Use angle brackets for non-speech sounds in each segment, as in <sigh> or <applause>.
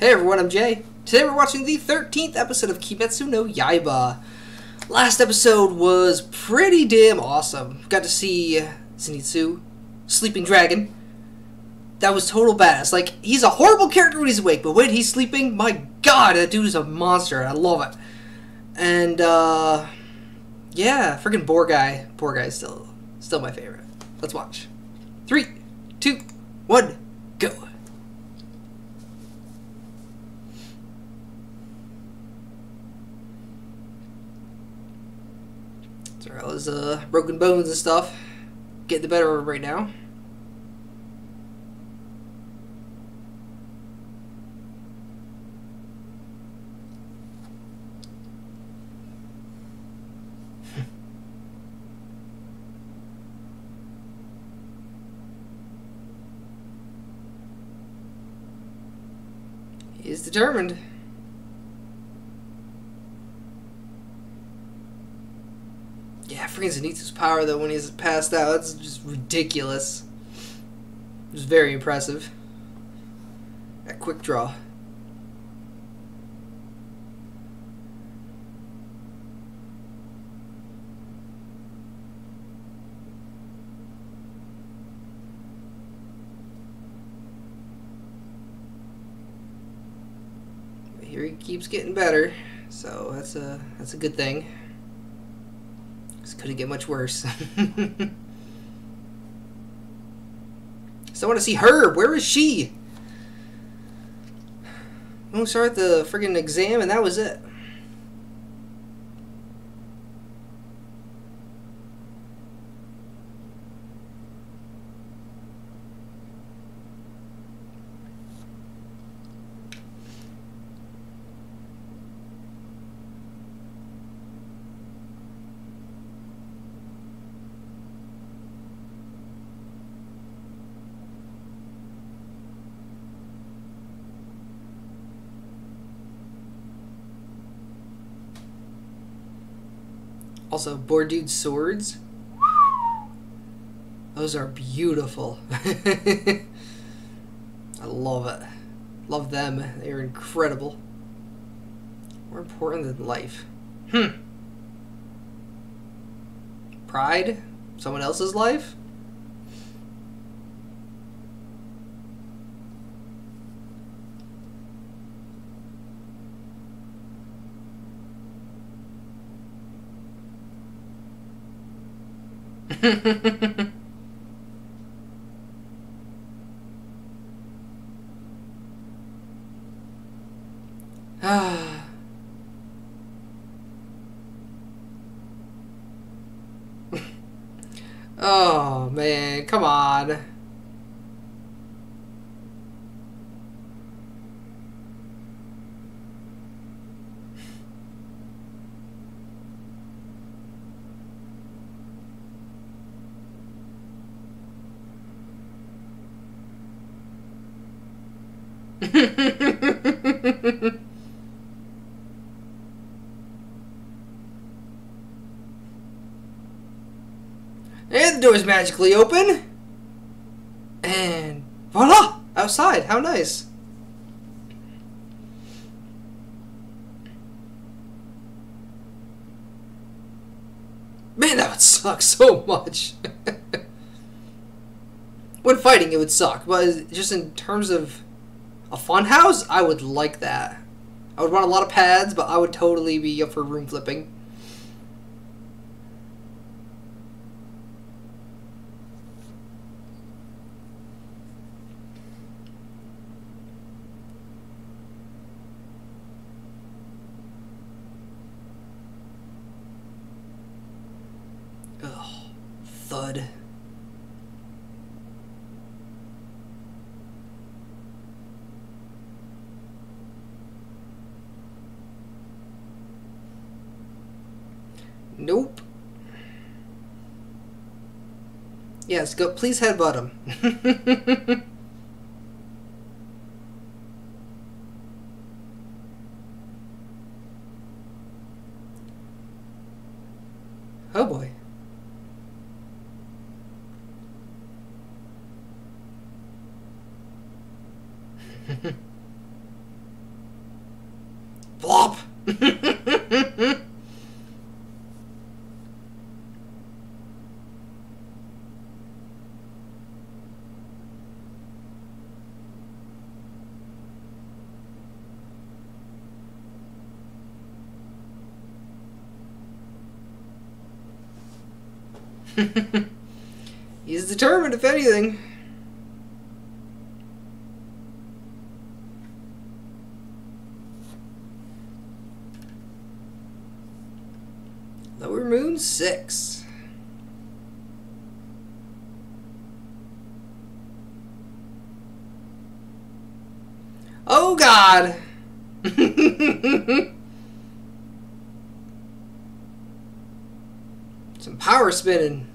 Hey everyone, I'm Jay. Today we're watching the 13th episode of Kimetsu no Yaiba. Last episode was pretty damn awesome. Got to see Zenitsu, Sleeping Dragon. That was total badass. Like, he's a horrible character when he's awake, but when he's sleeping, my god, that dude is a monster. I love it. And, uh, yeah, freaking Boar Guy. Boar Guy is still, still my favorite. Let's watch. Three, two, one, go. All uh, broken bones and stuff. Getting the better of him right now. <laughs> he is determined. Freaking Zenitsu's power though when he's passed out, it's just ridiculous. It was very impressive. That quick draw. Here he keeps getting better, so that's a that's a good thing. This couldn't get much worse. so I want to see her. Where is she? We started the friggin' exam, and that was it. Also, dude swords. Those are beautiful. <laughs> I love it. Love them. They are incredible. More important than life. Hmm. Pride? Someone else's life? Ah. <laughs> oh man, come on. <laughs> and the door's magically open. And voila! Outside. How nice. Man, that would suck so much. <laughs> when fighting, it would suck, but just in terms of a fun house, I would like that. I would want a lot of pads, but I would totally be up for room flipping. Go. Please headbutt him. <laughs> oh boy. <laughs> He's determined, if anything. Lower Moon 6. Oh god! <laughs> Some power spinning.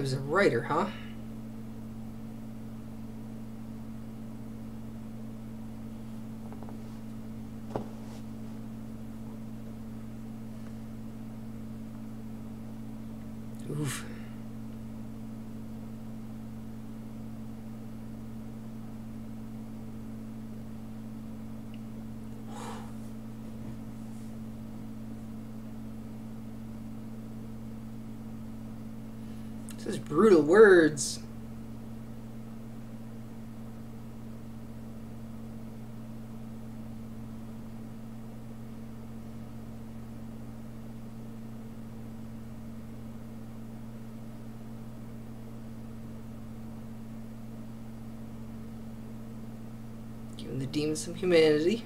He was a writer, huh? Oof. Such brutal words. Giving the demon some humanity.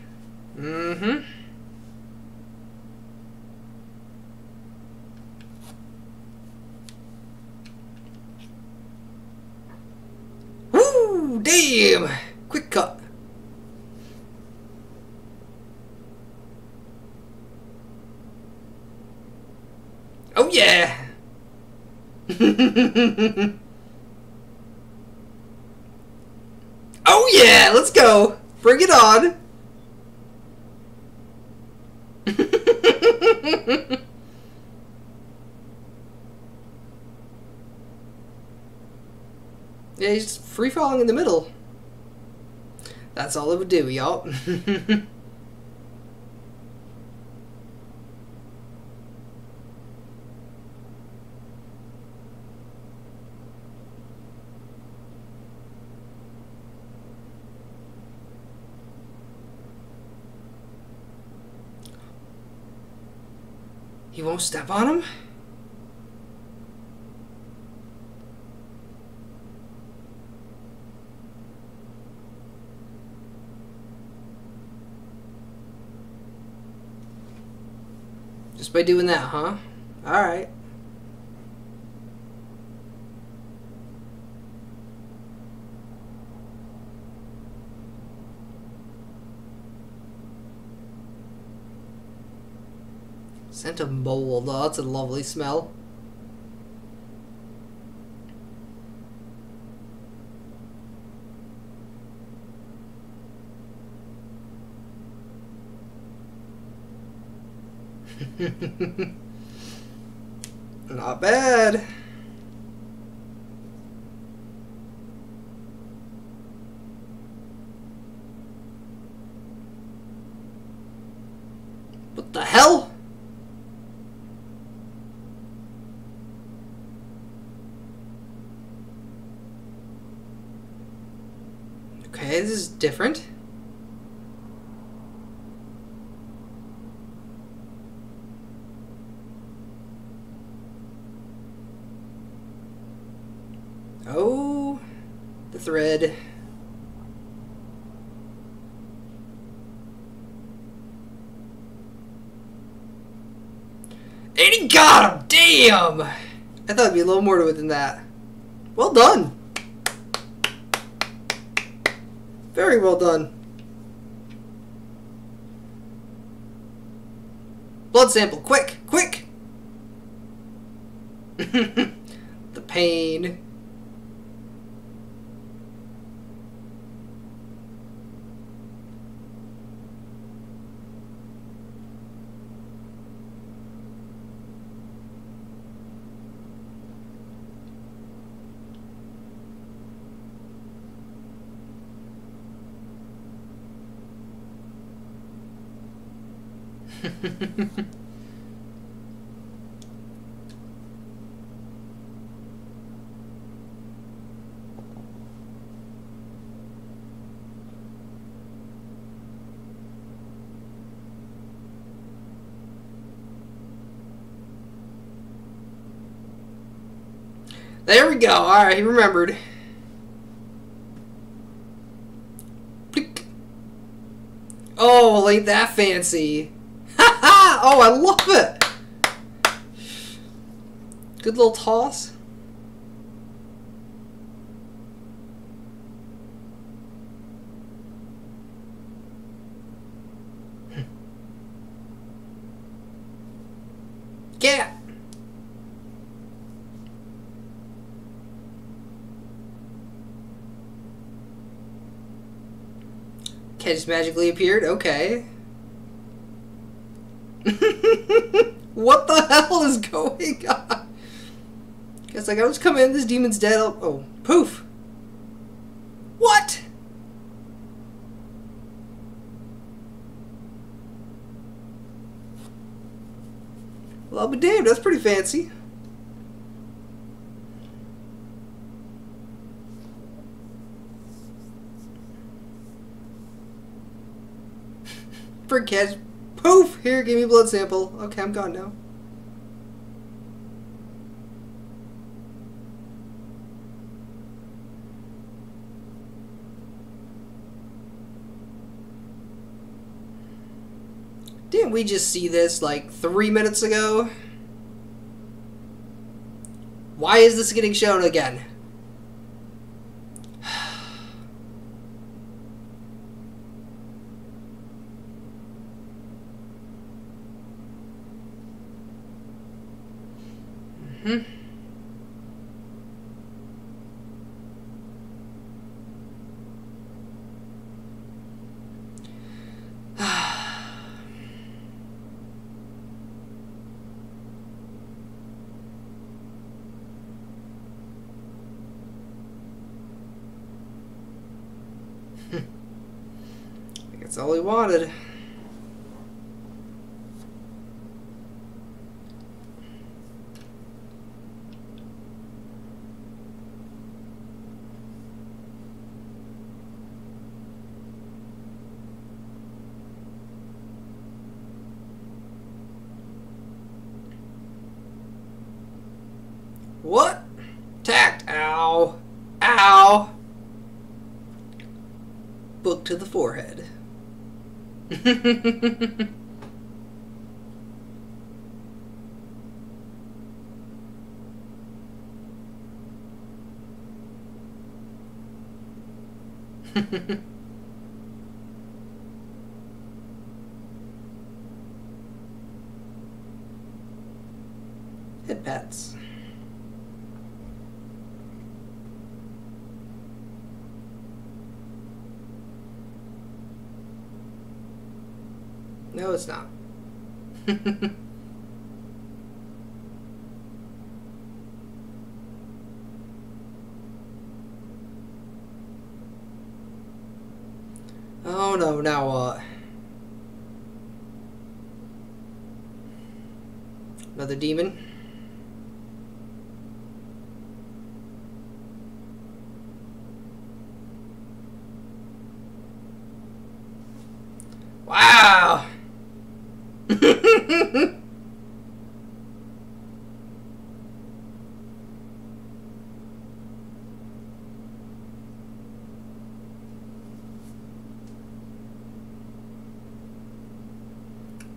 Mm-hmm. Woo! Damn! Quick cut. Oh yeah! <laughs> oh yeah! Let's go! Bring it on! <laughs> Yeah, he's free falling in the middle. That's all it would do, y'all. <laughs> he won't step on him? By doing that, huh? Alright. Scent of mold. Oh, that's a lovely smell. <laughs> Not bad. What the hell? Okay, this is different. Oh, the thread. And he got him! Damn! I thought it'd be a little more to it than that. Well done! Very well done. Blood sample, quick, quick! <laughs> the pain. There we go. All right, he remembered. Oh, ain't that fancy? Oh, I love it. Good little toss. Cat just magically appeared. Okay. <laughs> what the hell is going on? Guess I was coming in. This demon's dead. Oh, oh, poof. What? Well, I'll be damned. That's pretty fancy. For catch. Poof! Here, give me blood sample. Okay, I'm gone now. Didn't we just see this like three minutes ago? Why is this getting shown again? hmm I think that's all he wanted. Head pats. No, it's not. <laughs> oh no, now what? Another demon?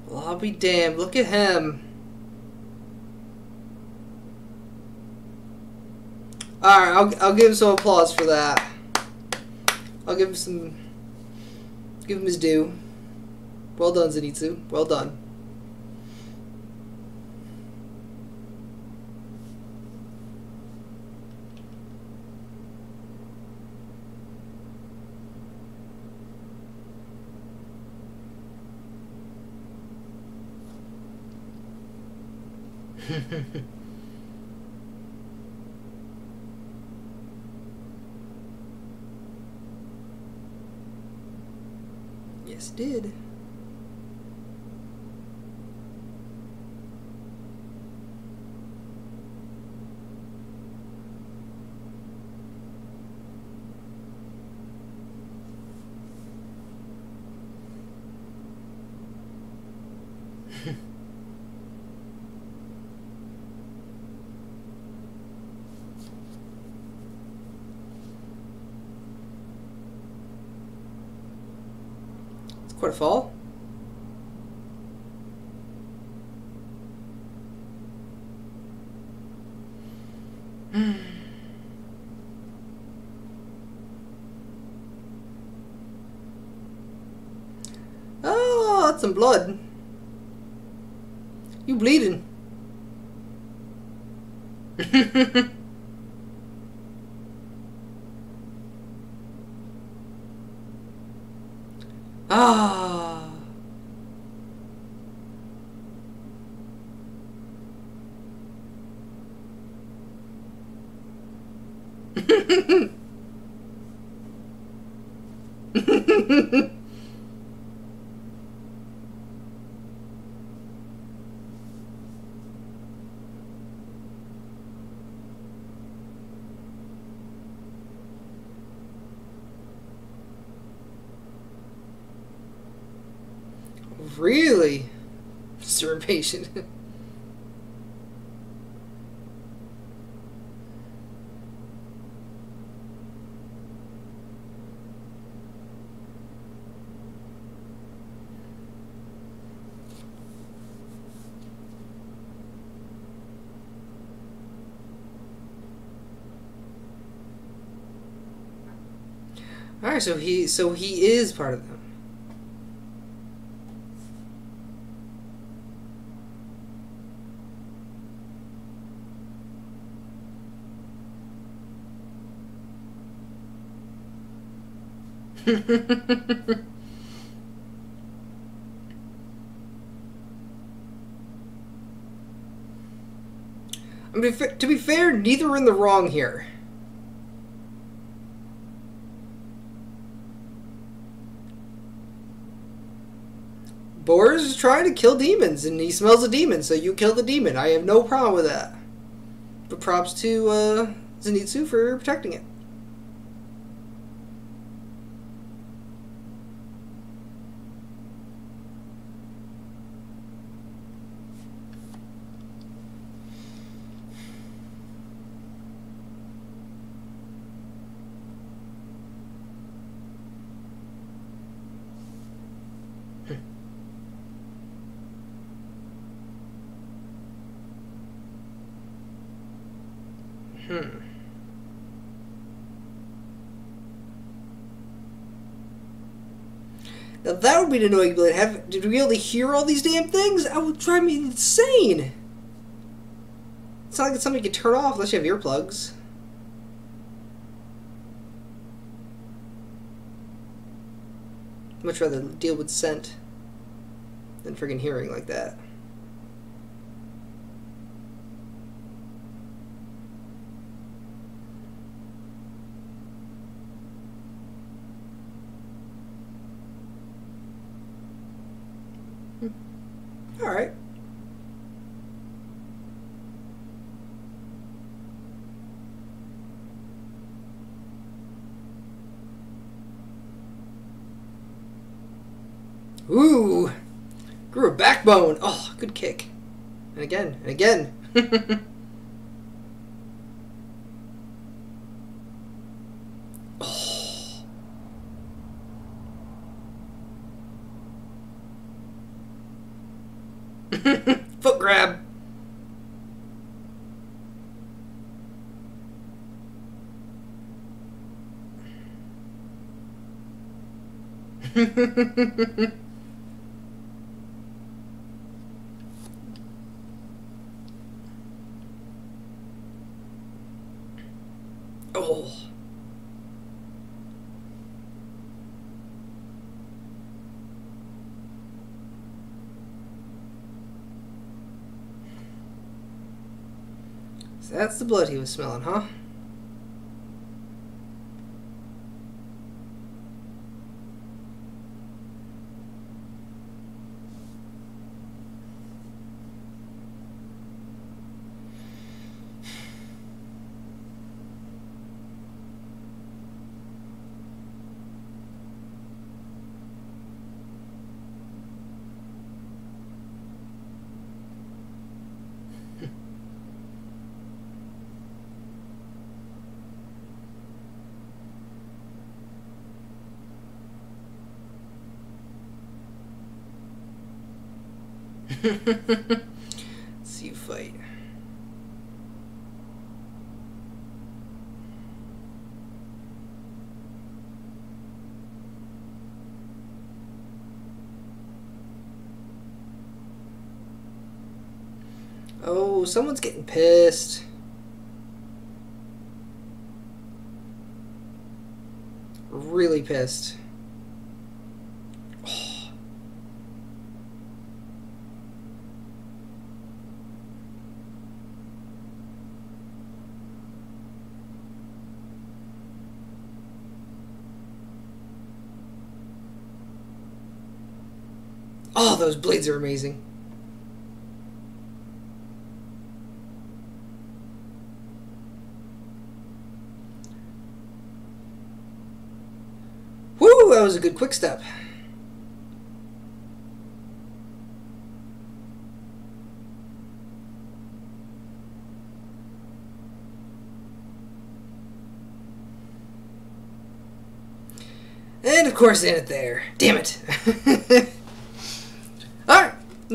Well, I'll be damned. Look at him. Alright, I'll, I'll give him some applause for that. I'll give him some. Give him his due. Well done, Zenitsu. Well done. <laughs> yes, did. Hmm. Oh, that's some blood. You bleeding. <laughs> ah. Really? Mr. Impatient. <laughs> All right, so he so he is part of them. I mean, to be fair, neither are in the wrong here. Boris is trying to kill demons, and he smells a demon, so you kill the demon. I have no problem with that. But props to uh, Zenitsu for protecting it. Hmm. Now that would be an annoying ability. Have did we really hear all these damn things? That would drive me insane. It's not like it's something you can turn off unless you have earplugs. Much rather deal with scent than friggin' hearing like that. All right. Ooh, grew a backbone. Oh, good kick. And again, and again. <laughs> oh. So that's the blood he was smelling, huh? <laughs> see you fight. Oh, someone's getting pissed. Really pissed. Oh, those blades are amazing. Woo, that was a good quick step. And of course, in it there. Damn it. <laughs>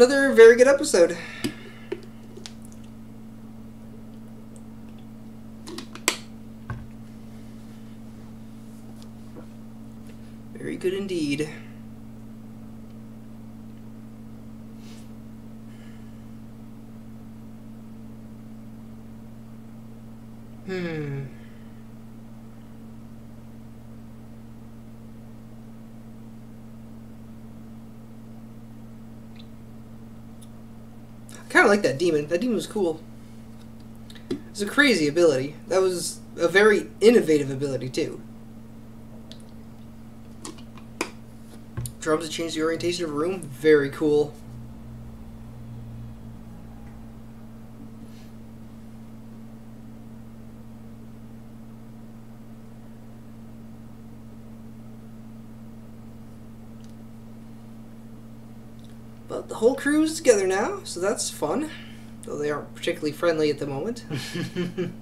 Another very good episode. Very good indeed. Hmm. I kind of like that demon. That demon was cool. It's a crazy ability. That was a very innovative ability too. Drums that change the orientation of a room. Very cool. But the whole crew is together now, so that's fun. Though they aren't particularly friendly at the moment. <laughs>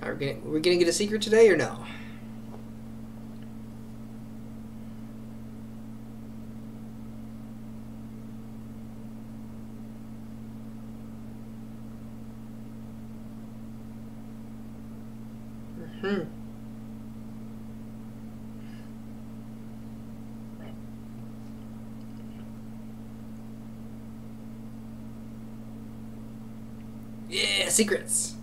Are we gonna, are we gonna get a secret today or no? Hmm. Yeah, secrets.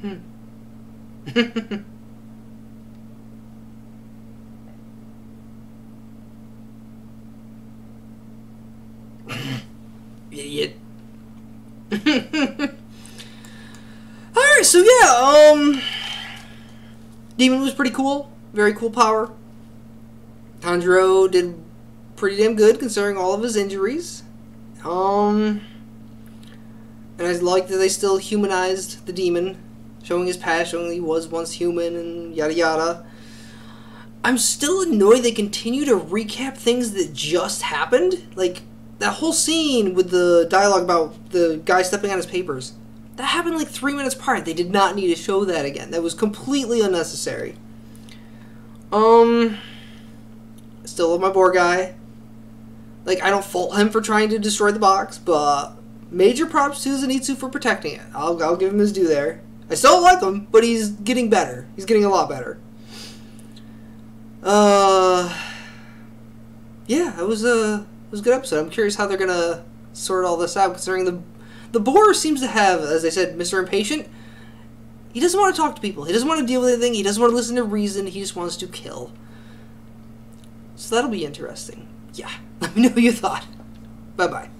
Hmm. <laughs> Idiot. <laughs> Alright, so yeah, um Demon was pretty cool. Very cool power. Tanjiro did pretty damn good considering all of his injuries. Um and I like that they still humanized the demon, showing his past, showing he was once human and yada yada. I'm still annoyed they continue to recap things that just happened. Like that whole scene with the dialogue about the guy stepping on his papers. That happened like three minutes prior. They did not need to show that again. That was completely unnecessary. Um, still love my boar guy. Like I don't fault him for trying to destroy the box, but major props to Zenitsu for protecting it. I'll, I'll give him his due there. I still don't like him, but he's getting better. He's getting a lot better. Uh, yeah, it was a it was a good episode. I'm curious how they're gonna sort all this out, considering the the boar seems to have, as I said, Mr. Impatient. He doesn't want to talk to people. He doesn't want to deal with anything. He doesn't want to listen to reason. He just wants to kill. So that'll be interesting. Yeah. <laughs> Let me know what you thought. Bye bye.